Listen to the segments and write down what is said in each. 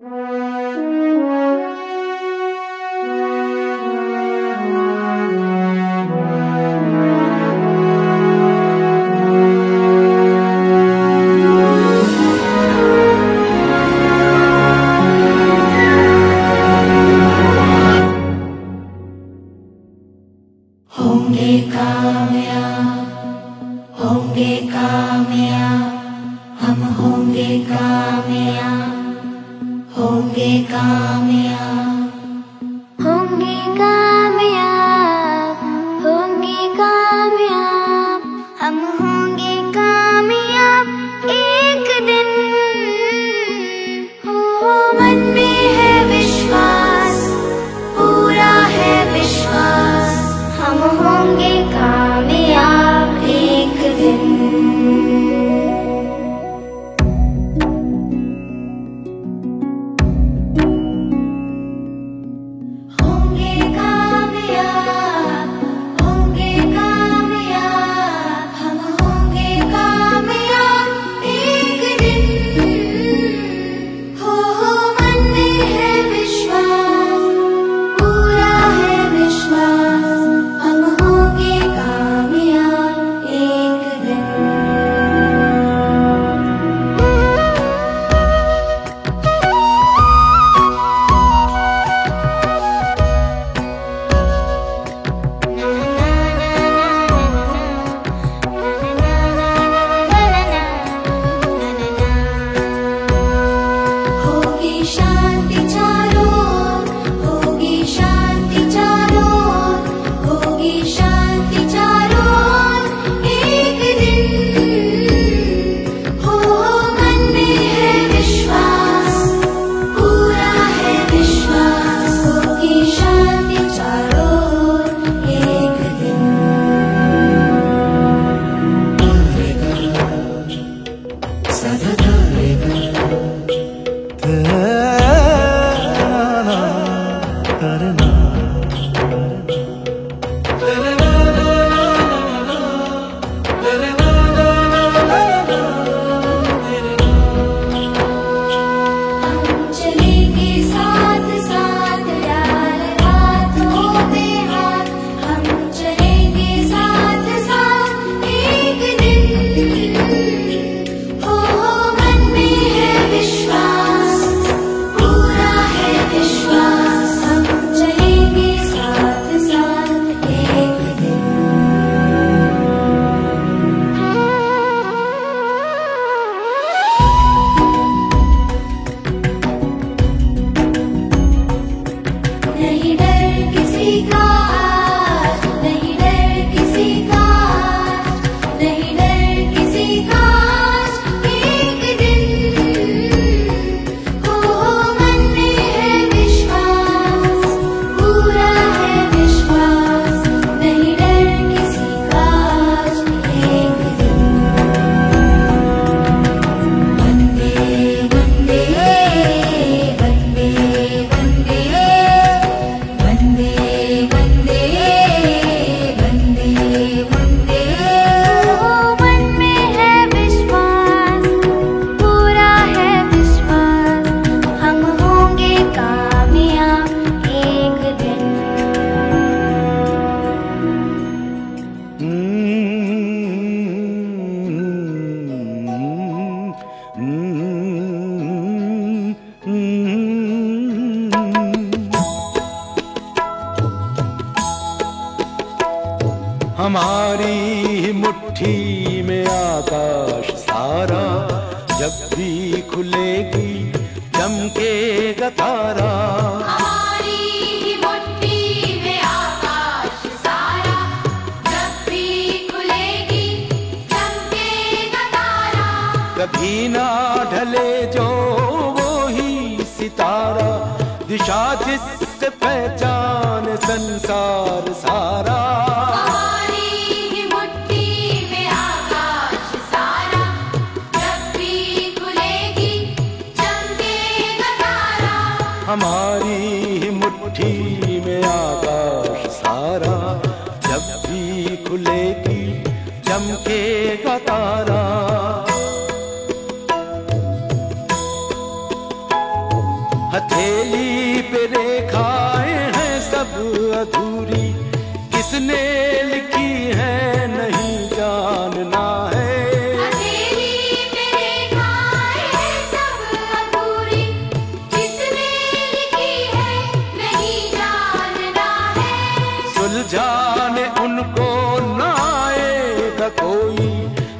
हमारी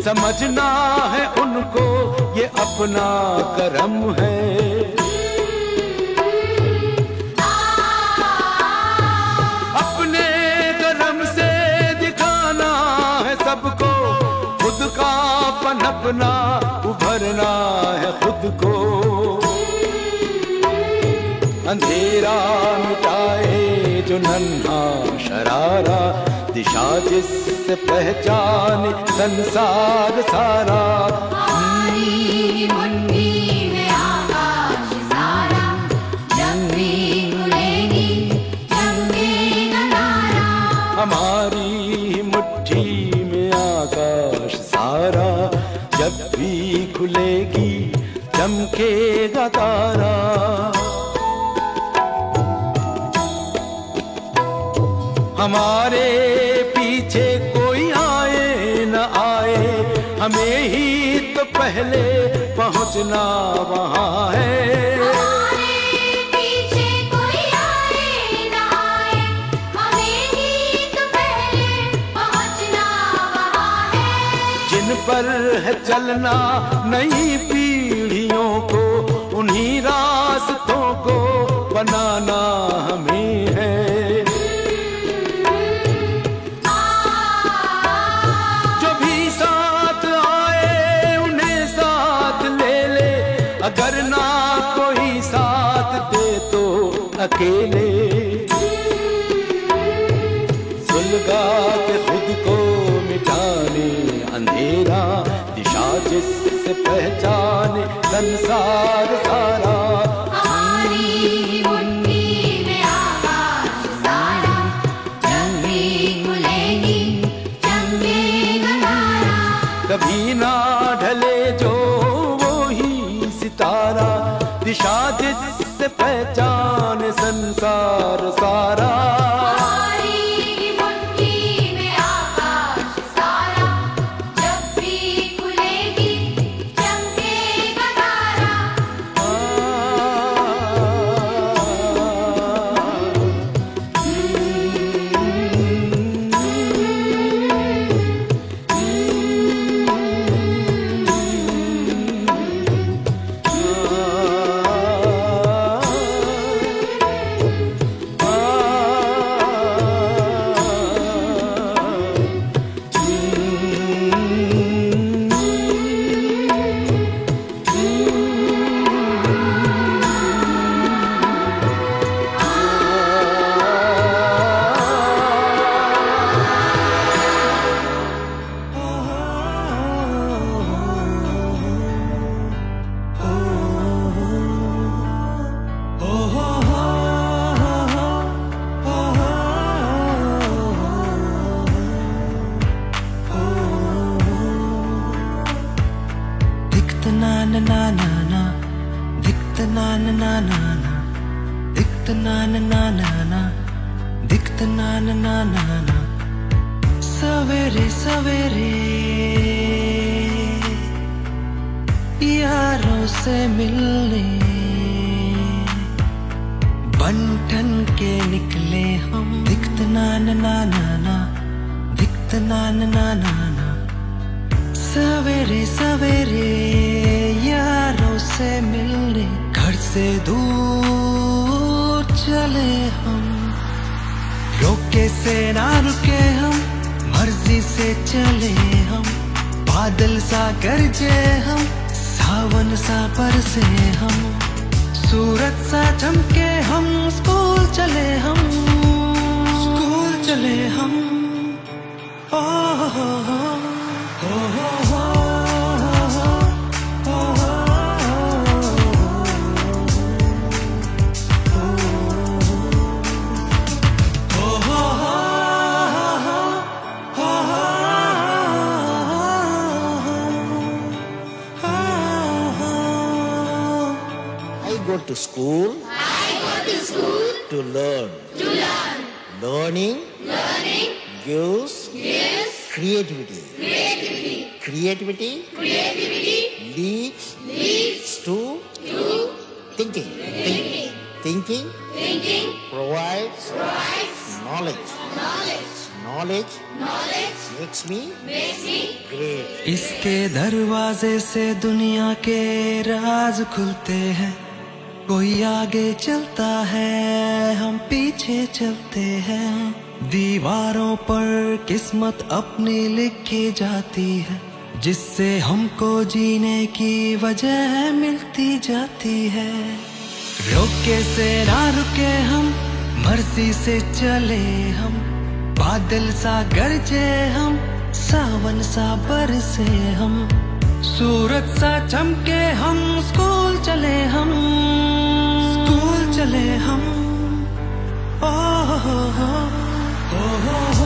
समझना है उनको, ये अपना करम है। अपने करम से दिखाना है सबको, खुद का पनपना, उभरना है खुद को। अंधेरा मिटाए जो नन्हा, शरारा, दिशा जिससे पहचान संसार सारा। हमारी मुट्ठी में आकाश सारा। जब भी खुलेगी चमकेगा तारा। हमारी पहले पहुँचना वहाँ है। पर है चलना नई पीढ़ियों को उन्हीं रास्तों को बनाना अकेले। सुलगा के खुद को मिटाने अंधेरा दिशा जिससे पहचाने संसार सारा। हमारी मुट्ठी na na Dikt na na na na na Dikt na सवेरे सवेरे यारों से मिलने बंटन के निकले हम दिखत ना ना ना ना ना दिखत ना ना ना ना ना सवेरे सवेरे यारों से मिलने से दूर चले हम। रोके से ना रुके हम, मर्ज़ी से चले हम। बादल सा गरजे हम, सावन सा बरसे हम। सूरत सा चमके हम, स्कूल चले हम। स्कूल चले हम। ओ हो हो हो हो। To learn. To learn. Learning, Learning. gives, creativity. Creativity, Creativity. Creativity. leads, Leads to, To. thinking. Think- Thinking, Thinking. provides, Provides. knowledge. Knowledge, makes me great. इसके दरवाजे से दुनिया के राज खुलते हैं कोई आगे चलता है, हम पीछे चलते हैं। दीवारों पर किस्मत अपनी लिखी जाती है, जिससे हमको जीने की वजह मिलती जाती है। रोके से ना रुके हम, मर्ज़ी से चले हम। बादल सा गरजे हम, सावन सा बरसे हम। सूरज सा चमके हम, स्कूल चले हम। स्कूल चले हम। ओ हो हो हो हो हो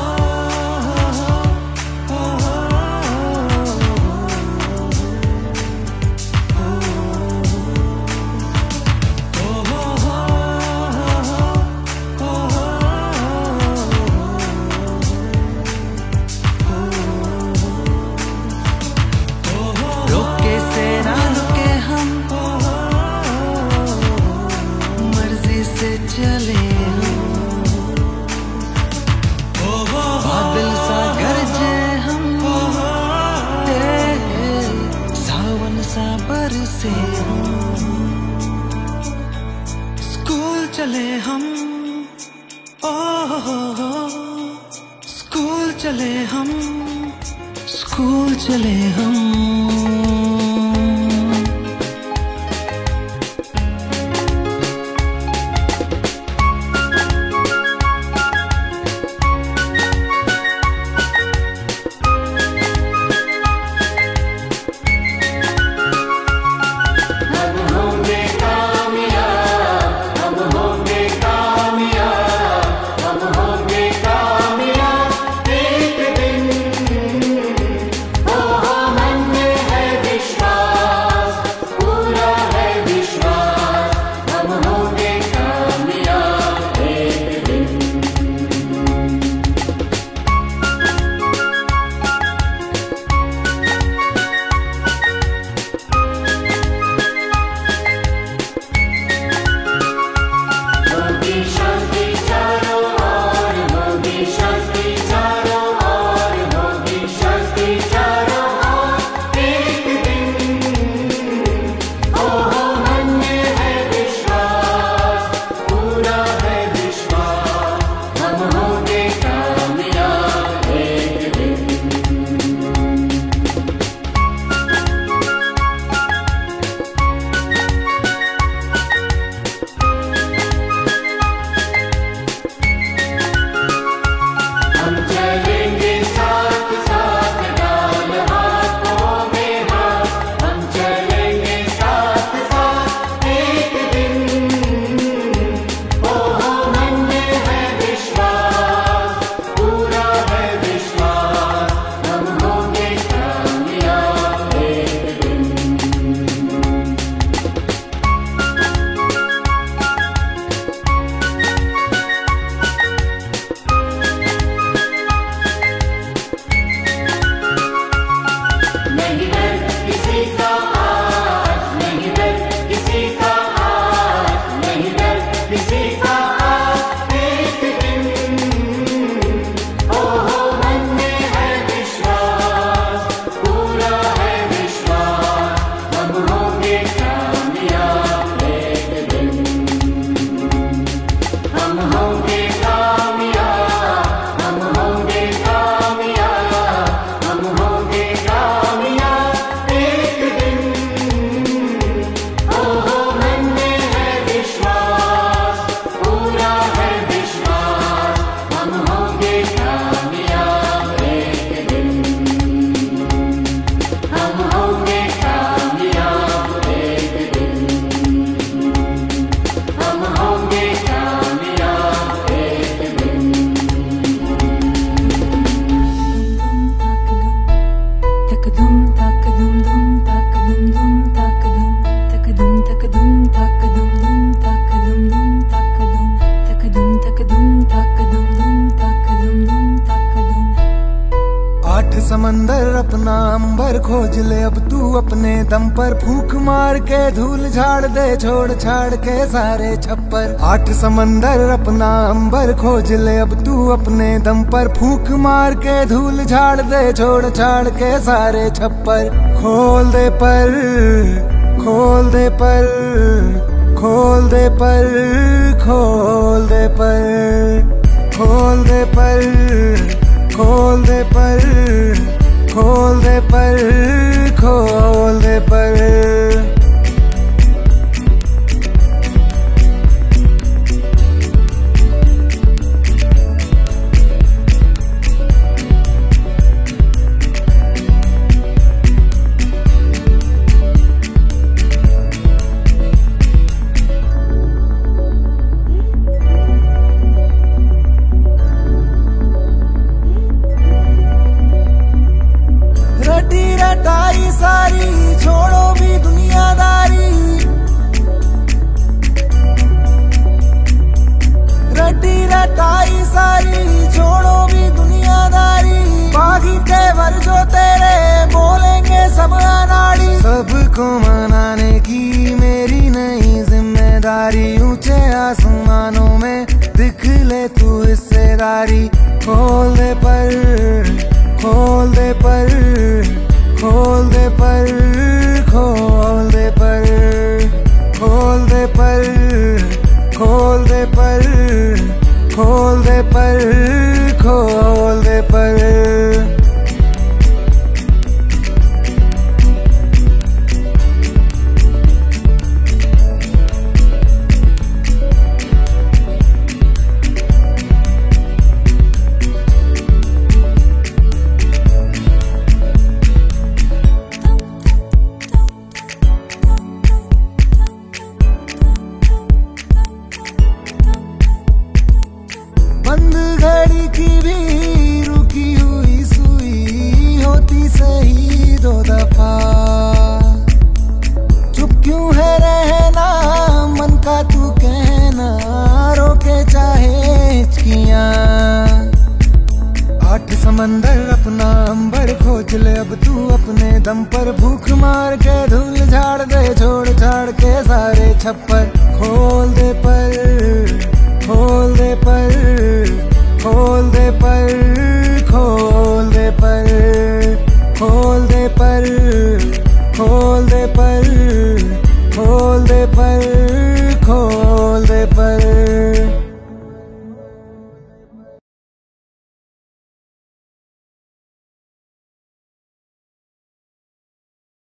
Oh. पर फूक मार के धूल झाड़ दे, छोड़ छाड़ के सारे छप्पर। आठ समंदर अपना अंबर खोज ले, अब तू अपने दम पर फूक मार के धूल झाड़ दे, छोड़ छाड़ के सारे छप्पर। खोल दे पर, खोल दे पर, खोल दे पर, खोल दे पर, खोल दे पर, खोल दे पर। खोल दे पर खोल दे पर। ज़िम्मेदारी ऊँचे आसमानों में दिख ले तू हिस्सेदारी खोल दे पर, खोल दे पर, खोल दे पर, खोल दे पर, खोल दे पर, खोल दे पर, खोल दे पर, खोल दे पर। अपना अंबर खोज ले, अब तू अपने दम पर भूख मार के धूल झाड़ दे छोड़ छाड़ के सारे छप्पर खोल दे पर, खोल दे पर, खोल दे पर, खोल दे पर, खोल दे पर, खोल दे पर, खोल दे पर।